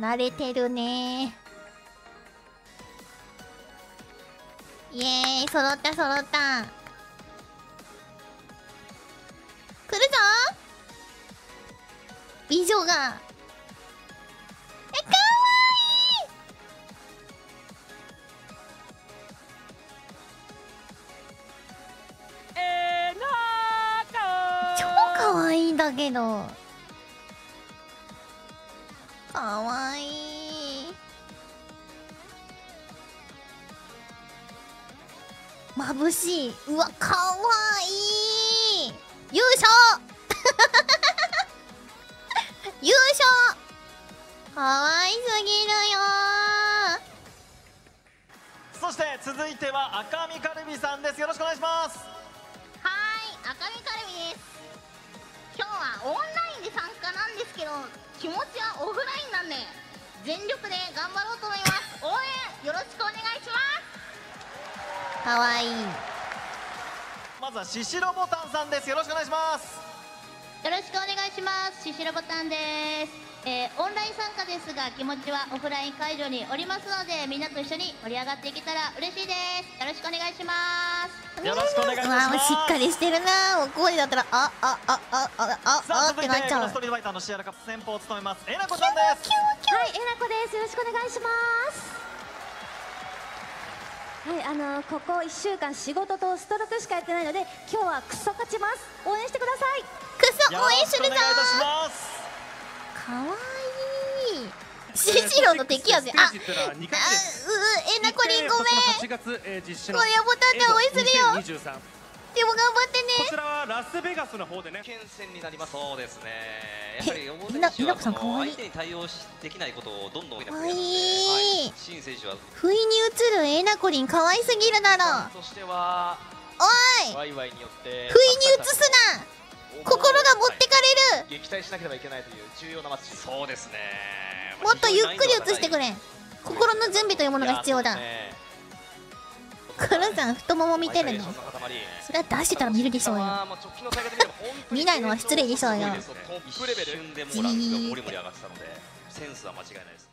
慣れてるね。イエーイ揃った揃った。来るぞ。美女が。えかわいい。えー、な超かわいいんだけどかわいい。眩しい。うわかわいい。優勝。優勝。かわいすぎるよ。そして続いては赤身カルビさんです。よろしくお願いします。気持ちはオフラインなんで全力で頑張ろうと思います。応援よろしくお願いします。かわいい。まずはシシロボタンさんです。よろしくお願いします。よろしくお願いします。ししろボタンです。えーオンライン参加ですが気持ちはオフライン会場におりますのでみんなと一緒に盛り上がっていけたら嬉しいです。よろしくお願いしますよろしくお願いします。しっかりしてるな。もうこうだったらああああああさああってなっちゃう。のストリートファイターのシアラカップ先鋒を務めますえなこちゃんですはい、えなこです。よろしくお願いします。はい、あのここ1週間仕事とストロークしかやってないので今日はクソ勝ちます。応援してください。クソ応援するぞしくお願いいたします。かわいいシシロの敵やぜ。ああうえなこりんごめん。8月、えー実施のこれボタンで応援するよ。エボ2023でも頑張ってこねちらはラスベガスの方でね。県戦になります。そうですね。えやはり大みな手選手はみなこさんこかわいい。の相手に対応しできないことをどんどん多いかわい。い。新選手は。不意に映るえなこりん可愛すぎるだろとしてはおい。ワイワイによって不意に映す撃退しなければいけないという重要なマッチ。そうですね。もっとゆっくり映してくれ。心の準備というものが必要だ。クルさん太もも見てるのそれは出してたら見るでしょうよ。見ないのは失礼でしょうよ。トップレベル。一瞬でもうランクがモリモリ上がってたのでセンスは間違いないです